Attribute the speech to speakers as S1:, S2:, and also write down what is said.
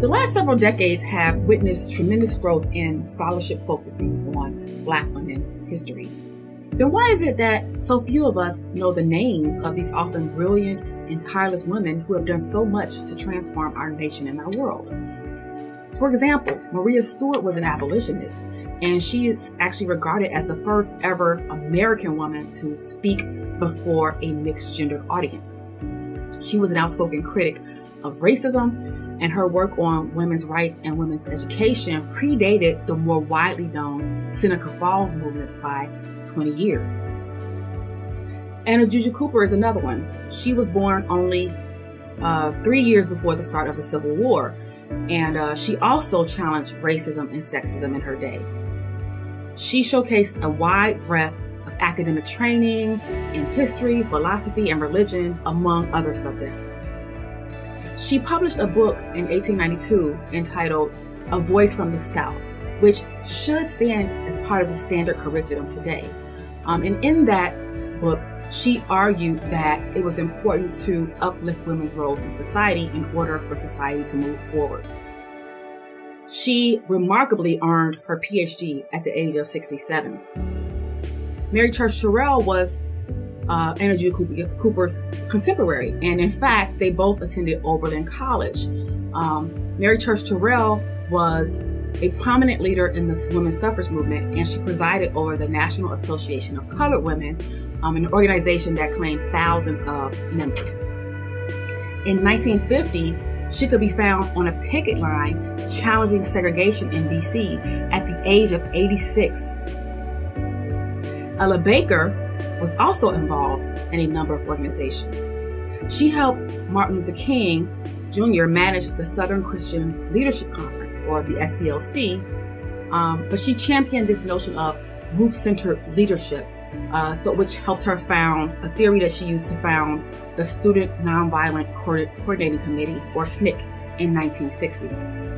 S1: The last several decades have witnessed tremendous growth in scholarship focusing on Black women's history. Then why is it that so few of us know the names of these often brilliant and tireless women who have done so much to transform our nation and our world? For example, Maria Stewart was an abolitionist, and she is actually regarded as the first ever American woman to speak before a mixed gendered audience. She was an outspoken critic of racism and her work on women's rights and women's education predated the more widely known Seneca Falls movements by 20 years. Anna Julia Cooper is another one. She was born only uh, three years before the start of the Civil War, and uh, she also challenged racism and sexism in her day. She showcased a wide breadth of academic training in history, philosophy, and religion, among other subjects. She published a book in 1892 entitled A Voice from the South, which should stand as part of the standard curriculum today. Um, and in that book, she argued that it was important to uplift women's roles in society in order for society to move forward. She remarkably earned her PhD at the age of 67. Mary Church Terrell was uh, Anna Julia Cooper's contemporary. And in fact, they both attended Oberlin College. Um, Mary Church Terrell was a prominent leader in the women's suffrage movement, and she presided over the National Association of Colored Women, um, an organization that claimed thousands of members. In 1950, she could be found on a picket line challenging segregation in DC at the age of 86. Ella Baker was also involved in a number of organizations. She helped Martin Luther King Jr. manage the Southern Christian Leadership Conference, or the SCLC, um, but she championed this notion of group centered leadership, uh, so which helped her found a theory that she used to found the Student Nonviolent Coordinating Committee, or SNCC, in 1960.